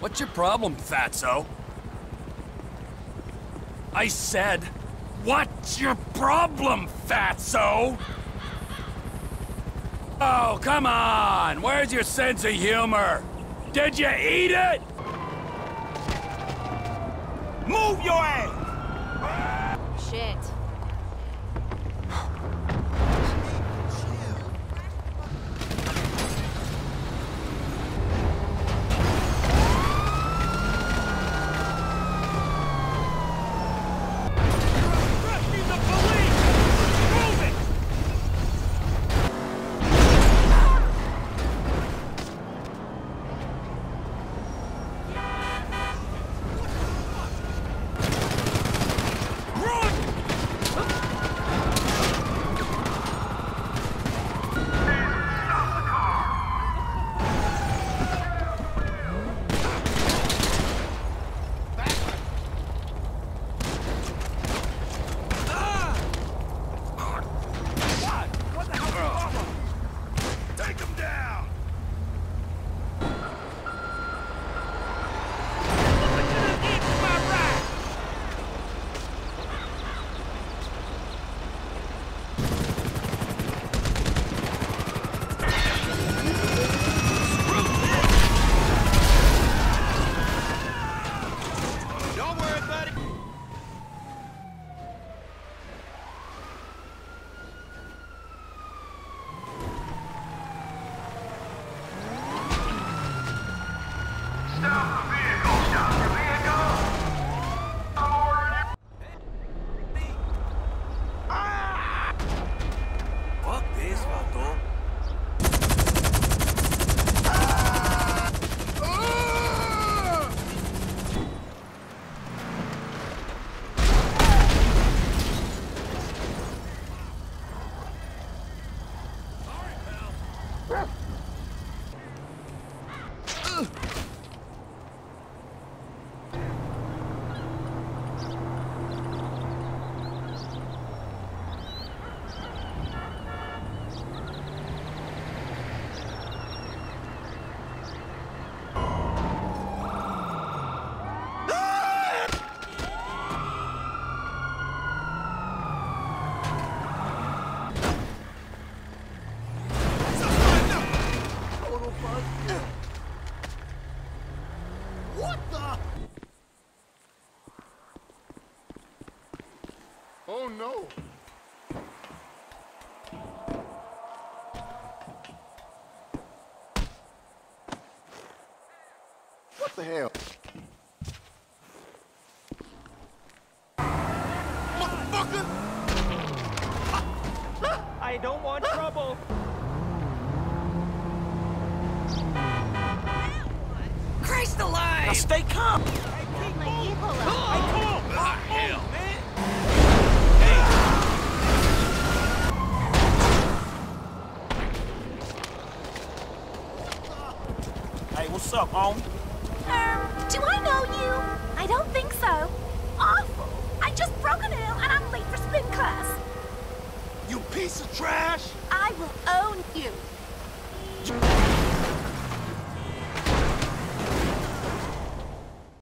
What's your problem, fatso? I said, what's your problem, fatso? Oh, come on! Where's your sense of humor? Did you eat it? Move your ass! Shit. Ugh! What the? Oh no! What the hell? Motherfucker! I don't want trouble. Now stay calm. Leave my vehicle alone. Hey, come on. Hell. man. Hey, what's up, homie? Um, do I know you? I don't think so. Awful. I just broke a nail and I'm late for spin class. You piece of trash. I will own you.